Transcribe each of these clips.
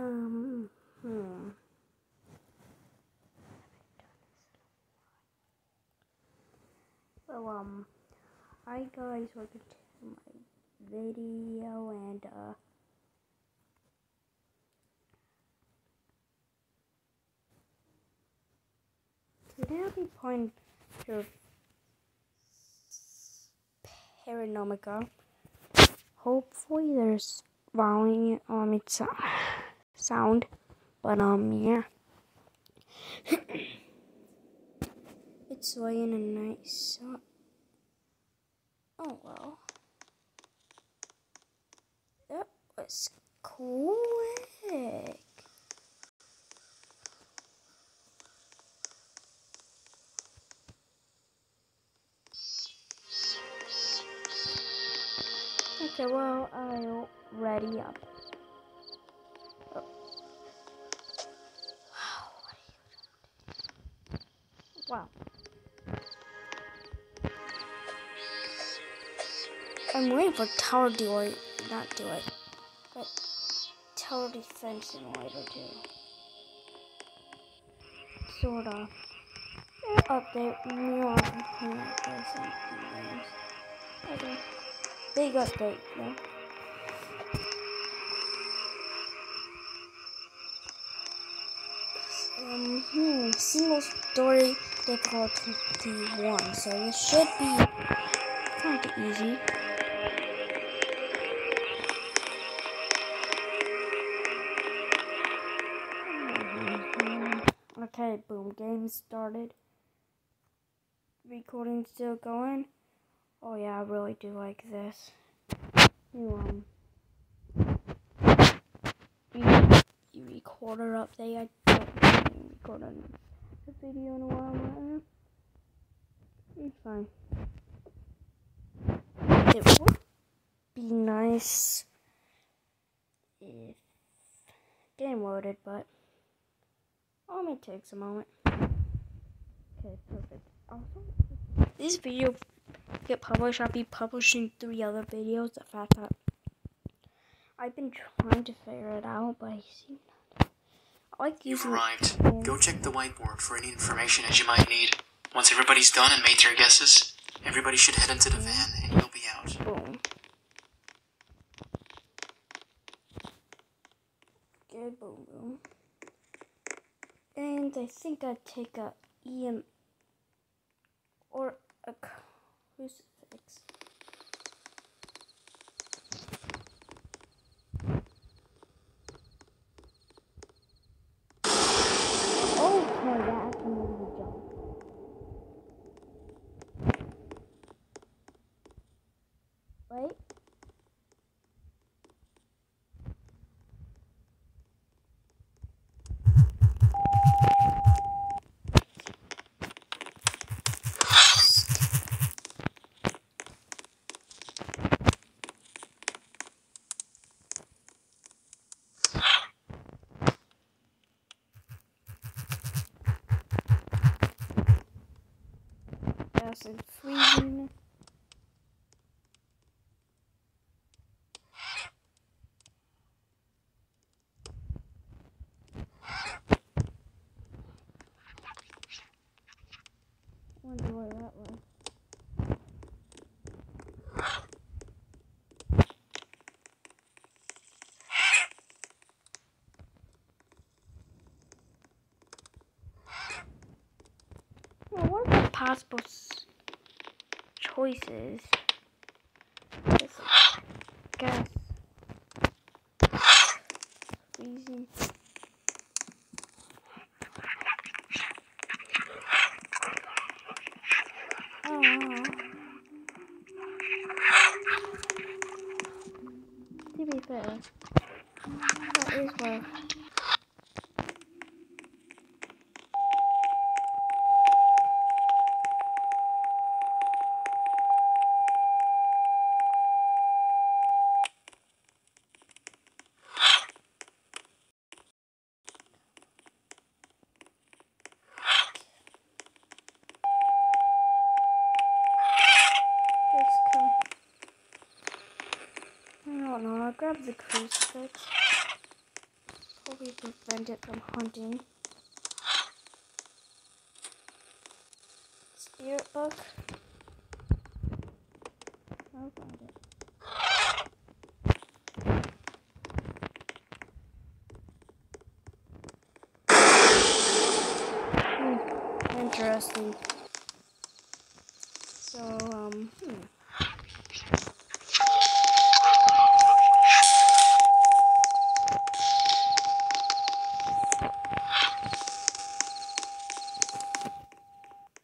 Um, hmm. Well, um, hi guys, welcome to my video, and, uh, today I'll be playing your Paranomica. Hopefully there's volume, um, it's, uh, sound, but, um, yeah. it's laying a nice, oh well. That was quick. Okay, well, I'll ready up. Wow. I'm waiting for tower delay, not delay, but tower defense in simulator too. Sorta. Update more games. Okay. Big update, though. Um, hmm, single story difficulty one, so this should be kind of easy. Okay, boom, game started. Recording still going. Oh yeah, I really do like this. You um, recorder up there. I don't record video in a while. Right uh, it's fine. It would be nice if game loaded, but it takes a moment. Okay, perfect. Also, this video get published, I'll be publishing three other videos. The fact that I've been trying to figure it out, but I see like You've arrived. Go check the whiteboard for any information as you might need. Once everybody's done and made their guesses, everybody should head into the van and you'll be out. Boom. Okay, boom, boom. And I think I'd take a EM or a crucifix. Oh, okay, that actually made me jump. Wait. Gas and freezing. Wonder where that was. Possible choices? Gas. Freezing. Oh. To be fair, that is worth. Just come. I don't know. I'll grab the crucifix. Hope prevent it from hunting. Spirit book. I'll find it. Hmm, interesting. So, um, hmm.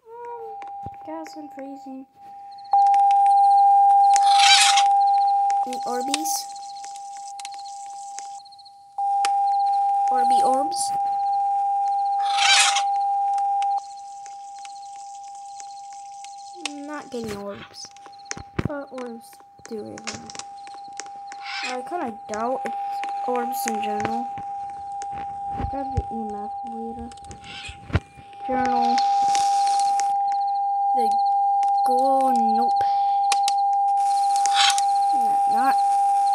Um, gas and freezing. Any Orbeez? Orby orbs? Not getting orbs. But orbs do everything. I kind of doubt it's orbs in general. Grab the EMF reader. Journal. The go nope. Not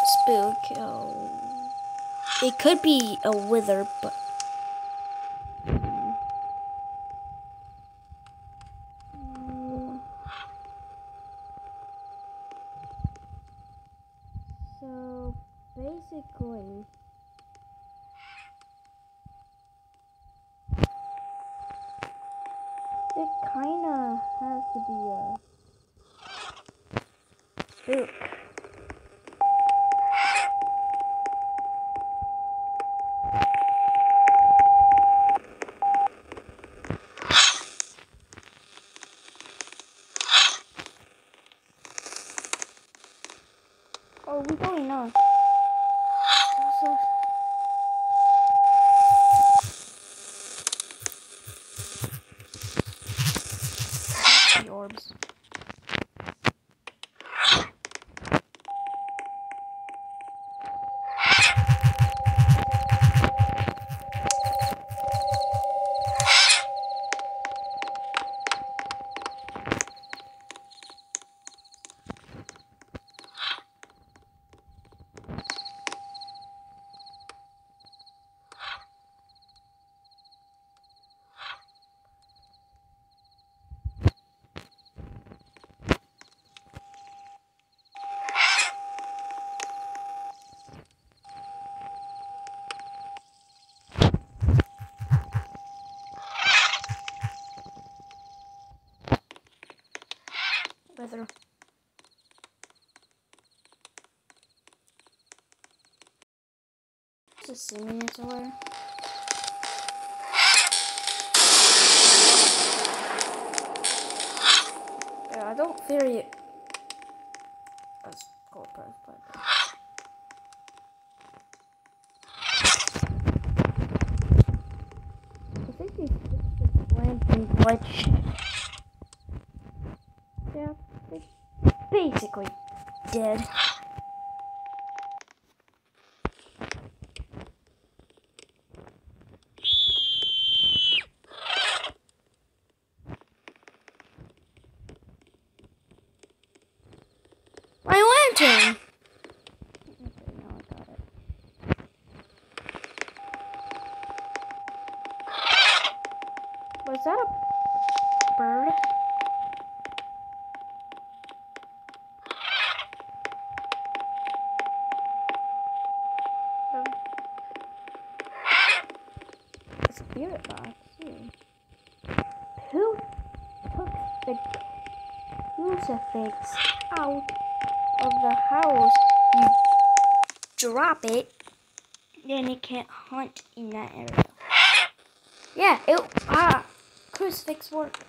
spill kill. It could be a wither, but I don't fear you. I think he's just glamping glitch. Yeah, they're basically dead. My lantern! Okay, now I got it. Was that a bird? Um, a spirit box. Hmm. Who took the crucifix out of the house? You drop it, then it can't hunt in that area. Yeah, it ah crucifix work.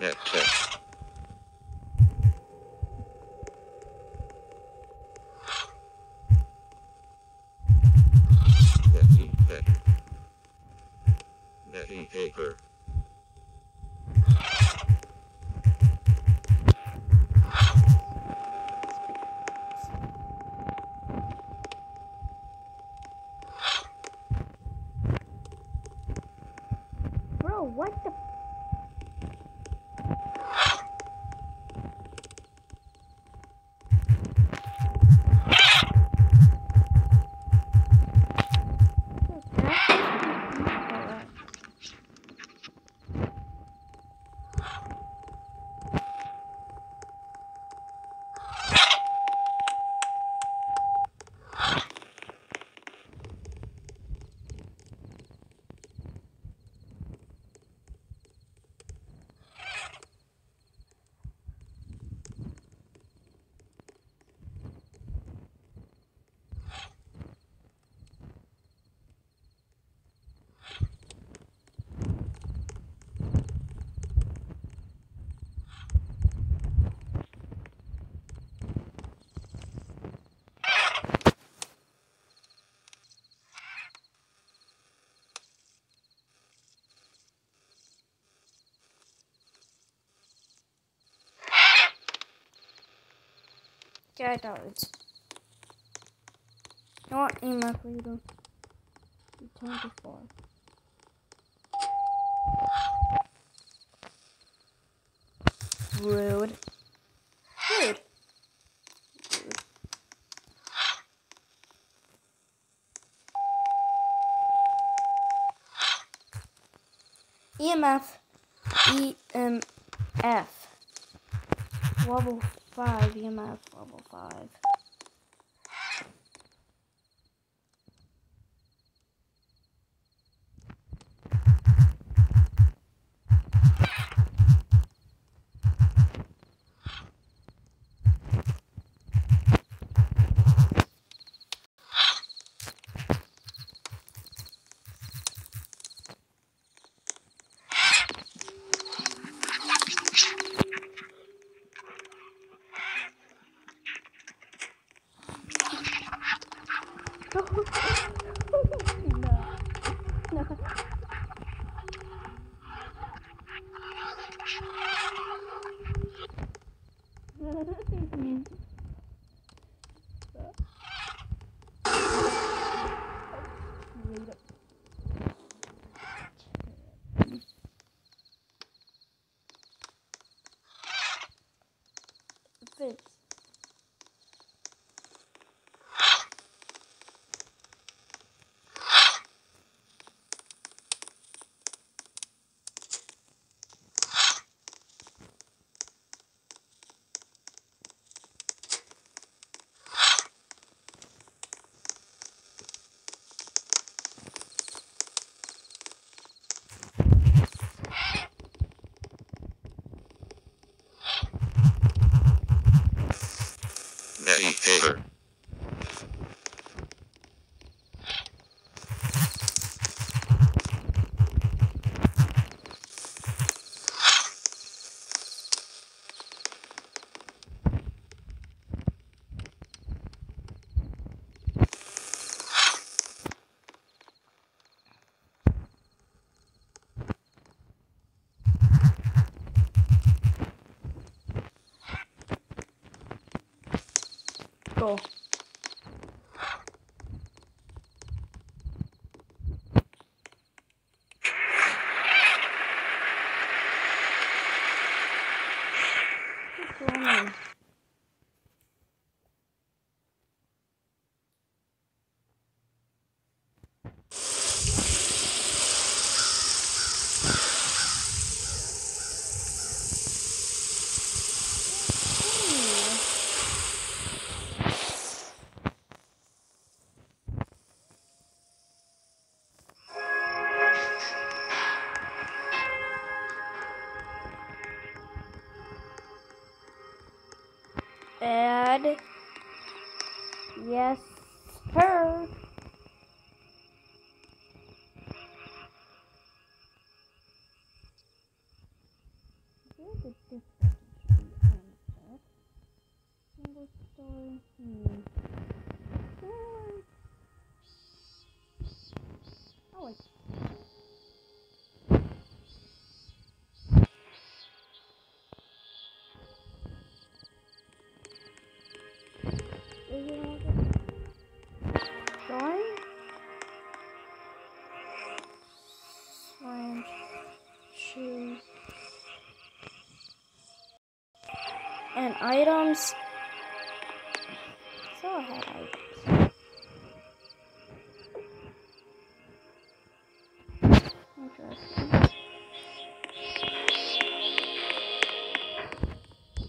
Net Test. Thought it's. You know what? EMF reader. Twenty-four. Rude. Rude. Rude. EMF. EMF. Level 5. EMF level 5. Fix. Go. Add. Yes, And items. So I had items.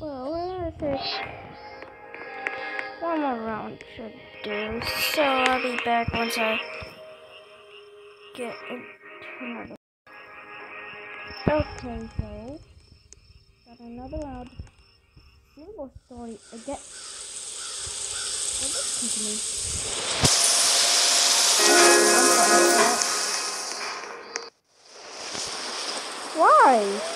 Well, think one more round should do. So I'll be back once I get into another. Okay, so got another round. Single story uh, again. Well, this continue. I'm fine with. Why?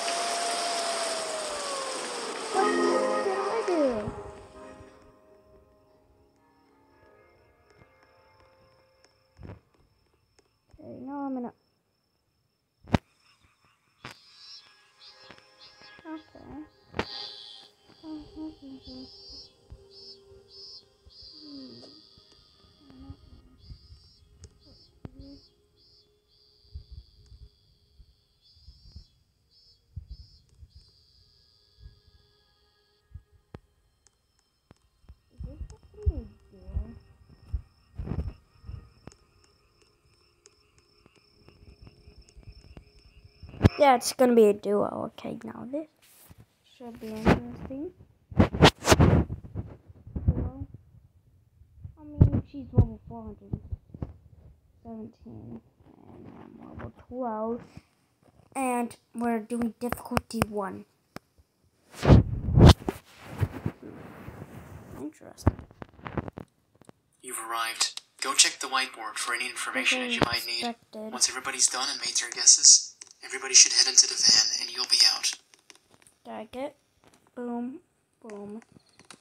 Yeah, it's gonna be a duo. Okay, now this should be interesting. Duo. I mean, she's level 417, and I'm level 12, and we're doing difficulty 1. Interesting. You've arrived. Go check the whiteboard for any information that you might need. Once everybody's done and made their guesses, Everybody should head into the van, and you'll be out. Dag it. Boom. Boom.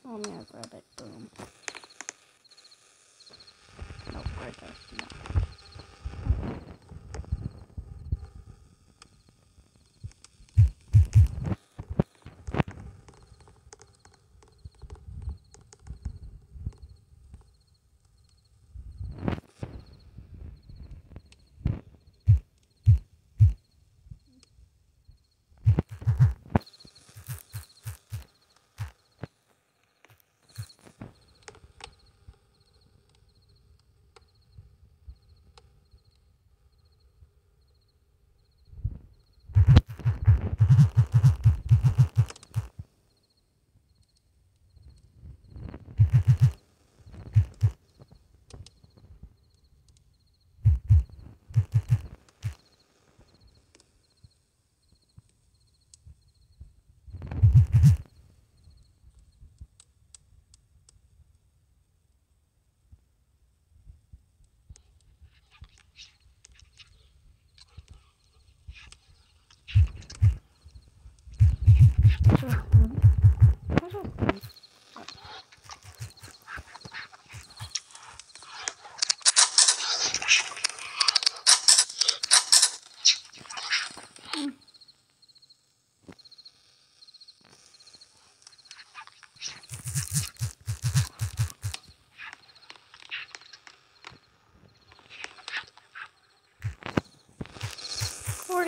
Oh, yeah, grab it. Boom. Nope.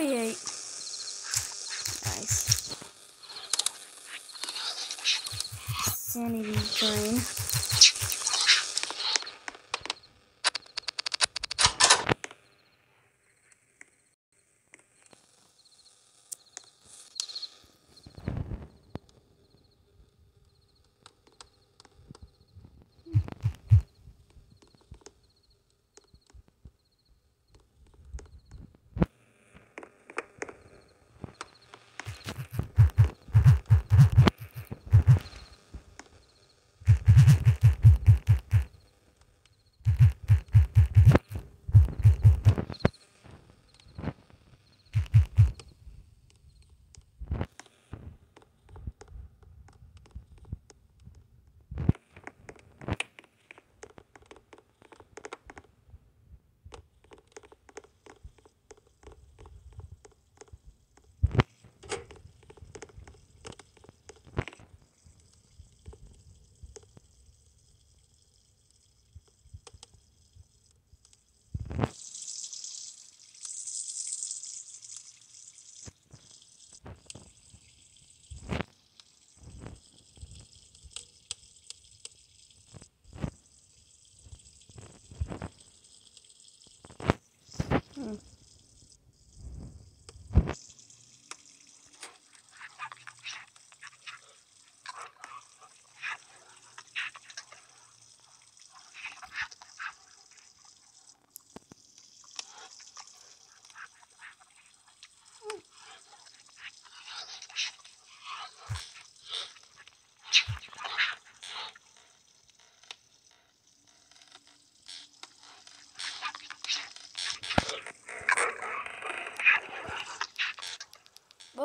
48. Nice. Sanity drain. Hmm.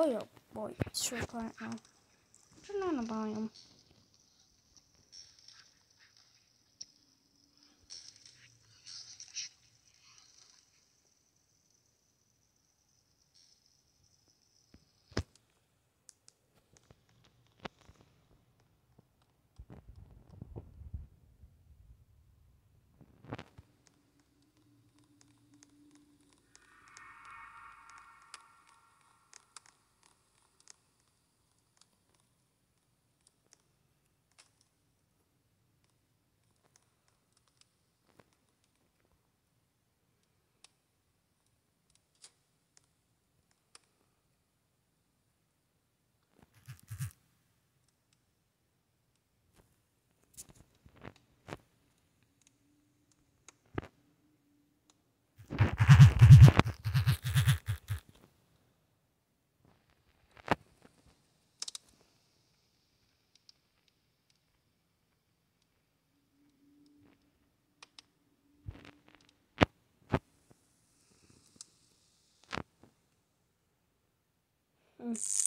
Oh, boy, it's sure quiet now. Turn on the volume. Mm.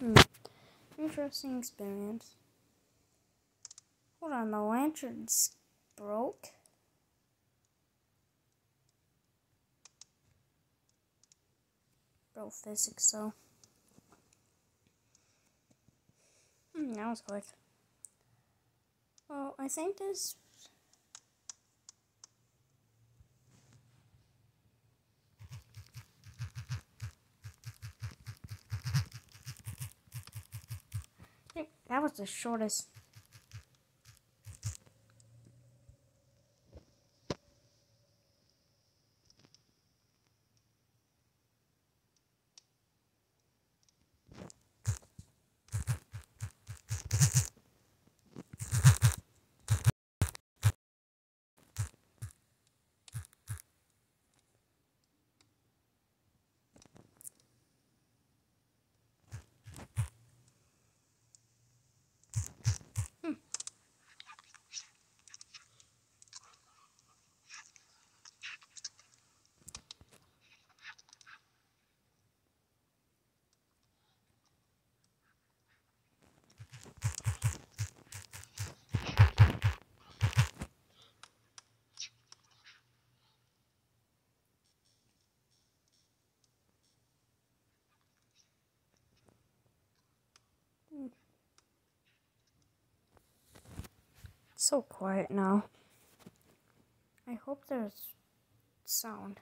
Hmm. Interesting experience. Hold on, the lantern's broke. Bro, physics though. Hmm, that was quick. Well, I think this. That was the shortest. So quiet now. I hope there's sound.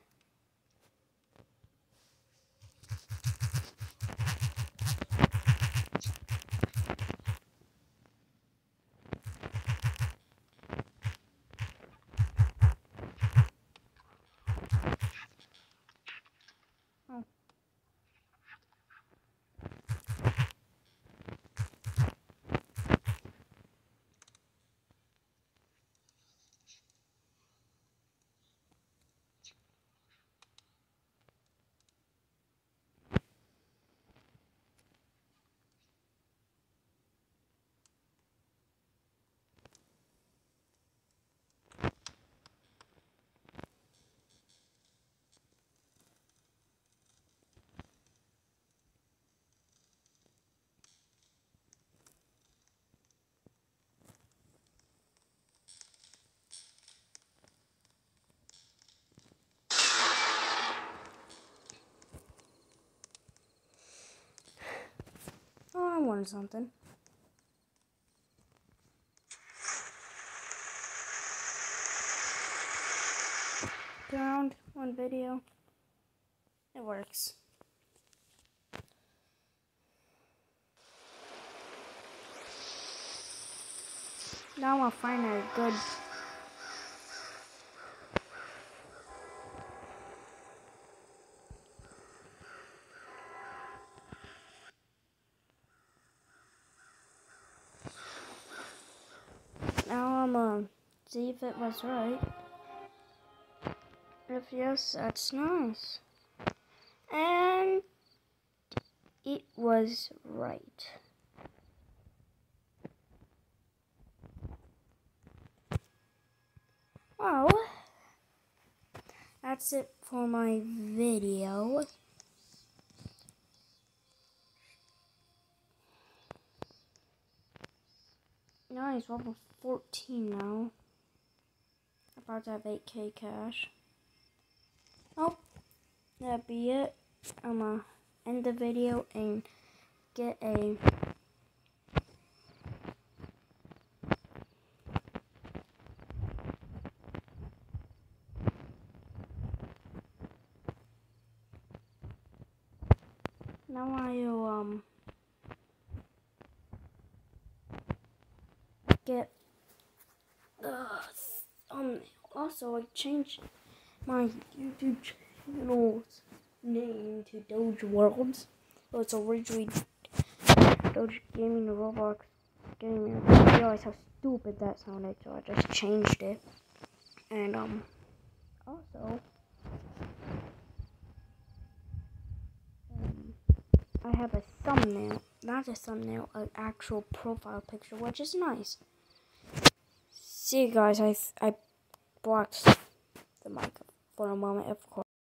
Oh. I wanted something. Ground on video. It works. Now I'll find a good um, uh, see if it was right. If yes, that's nice. And it was right. Well, that's it for my video. Nice, level 14 now. About have 8k cash. Oh, that'd be it. I'm gonna end the video and get a Now I um get the thumbnail. Also, I changed my YouTube channel's name to Doge Worlds. It was originally Doge Gaming Roblox Gaming. I realized how stupid that sounded, so I just changed it. And um, also. Um, I have a thumbnail, not a thumbnail, an actual profile picture, which is nice. See you guys, I, I blocked the mic for a moment, of course.